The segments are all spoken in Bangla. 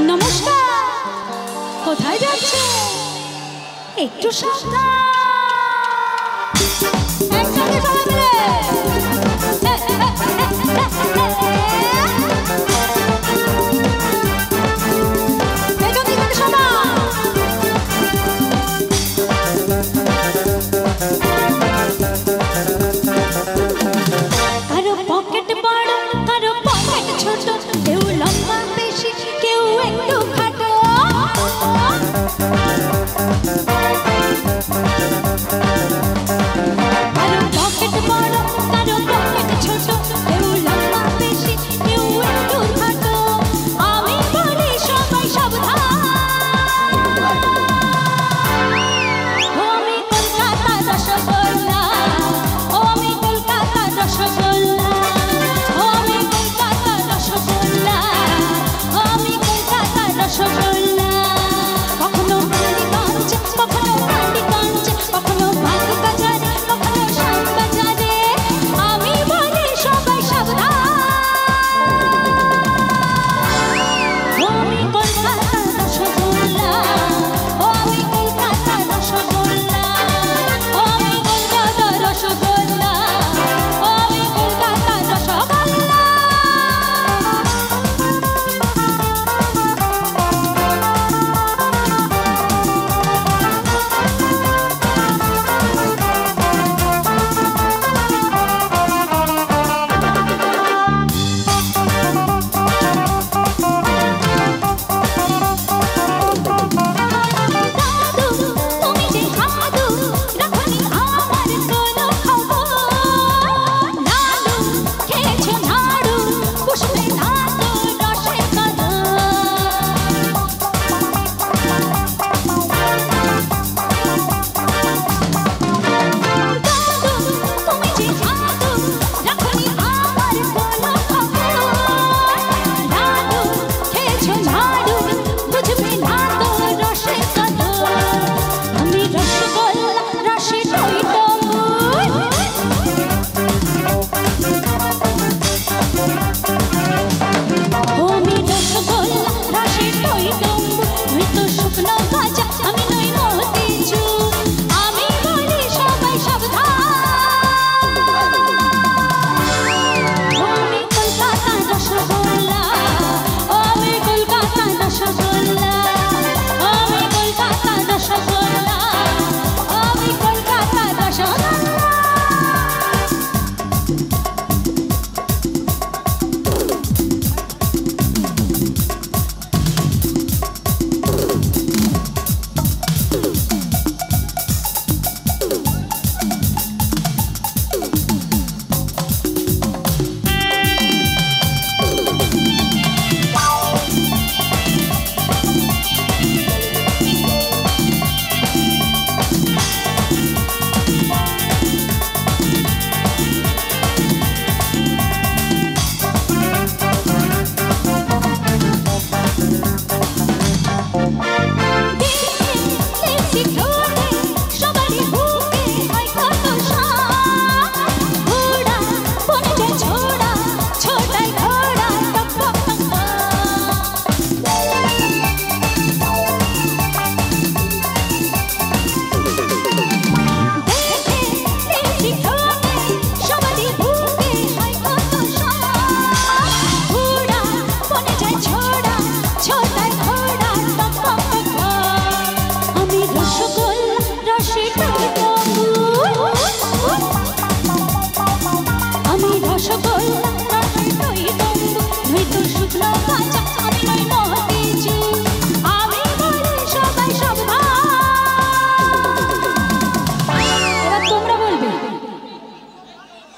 নমস্কার। কোথায় যাচ্ছে? একটু সাবধান।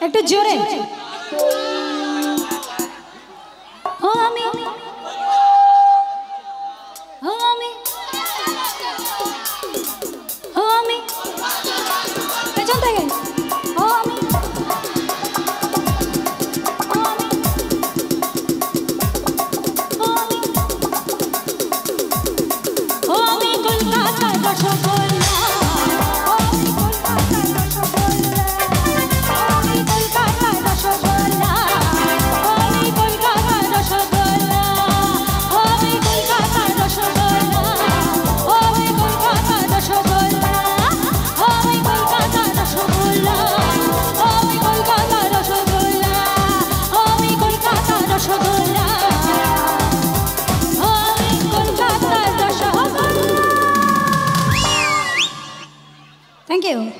একটু জোরে ও আমি ও আমি filho.